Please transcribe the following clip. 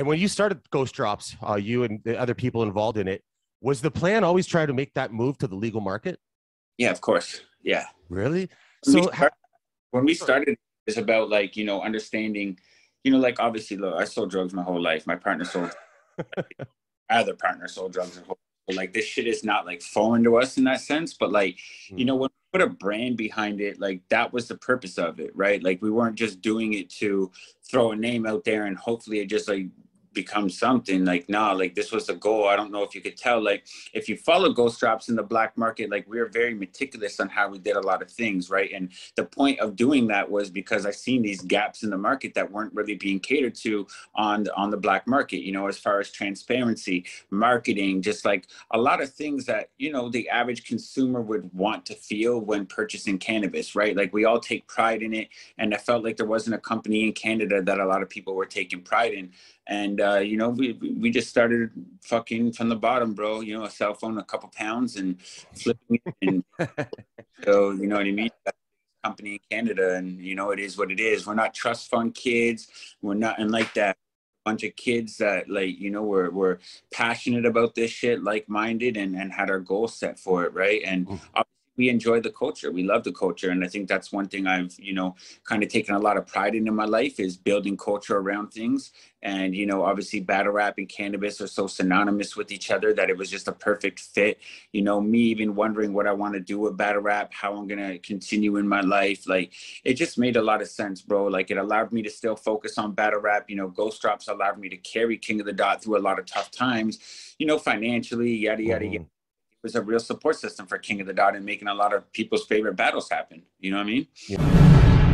And when you started Ghost Drops, uh, you and the other people involved in it, was the plan always try to make that move to the legal market? Yeah, of course. Yeah. Really? When we So, start- when we started, it's about like you know understanding, you know, like obviously, look, I sold drugs my whole life. My partner sold, other partner sold drugs. Whole, like this shit is not like foreign to us in that sense. But like you know, when we put a brand behind it, like that was the purpose of it, right? Like we weren't just doing it to throw a name out there and hopefully it just like become something like nah like this was the goal. I don't know if you could tell like if you follow ghost drops in the black market like we are very meticulous on how we did a lot of things right? And the point of doing that was because i seen these gaps in the market that weren't really being catered to on the, on the black market you know as far as transparency marketing just like a lot of things that you know the average consumer would want to feel when purchasing cannabis right? Like we all take pride in it and i felt like there wasn't a company in canada that a lot of people were taking pride in. And uh, you know we we just started fucking from the bottom bro. You know a cell phone a couple pounds and flipping it and so you know what i mean? Company in canada and you know it is what it is. We're not trust fund kids. We're not and like that bunch of kids that like you know were were passionate about this shit like-minded and and had our goals set for it right? And Mm. We enjoy the culture. We love the culture. And i think that's one thing i've you know kind of taken a lot of pride in in my life is building culture around things. And you know obviously battle rap and cannabis are so synonymous with each other that it was just a perfect fit. You know me even wondering what i want to do with battle rap how i'm going to continue in my life like it just made a lot of sense bro. Like it allowed me to still focus on battle rap. You know ghost drops allowed me to carry king of the dot through a lot of tough times you know financially yada yada Mhm. yada was a real support system for king of the dot and making a lot of people's favorite battles happen. You know what i mean